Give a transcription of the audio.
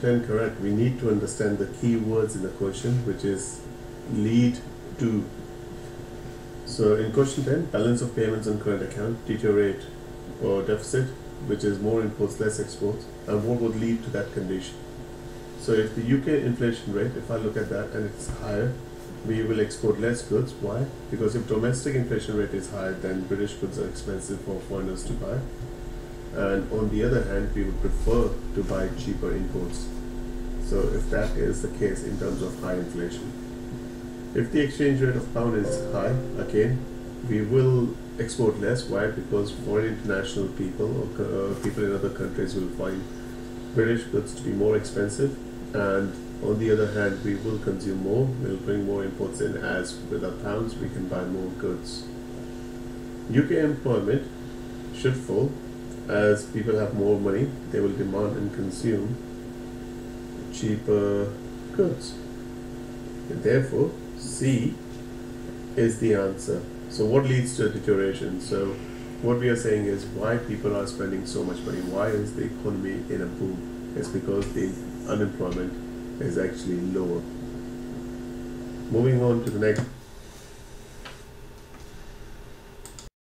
10 correct. We need to understand the key words in the question, which is lead to. So in question 10, balance of payments on current account deteriorate or deficit, which is more imports, less exports, and what would lead to that condition. So if the UK inflation rate, if I look at that and it's higher, we will export less goods. Why? Because if domestic inflation rate is higher, then British goods are expensive for foreigners to buy. And on the other hand, we would prefer to buy cheaper imports. So if that is the case in terms of high inflation. If the exchange rate of pound is high, again, we will export less. Why? Because foreign international people or uh, people in other countries will find British goods to be more expensive and on the other hand, we will consume more, we'll bring more imports in as with our pounds we can buy more goods. UK employment should fall as people have more money, they will demand and consume cheaper goods. And therefore, C is the answer. So, what leads to a deterioration? So, what we are saying is why people are spending so much money. Why is the economy in a boom? It's because the unemployment is actually lower. Moving on to the next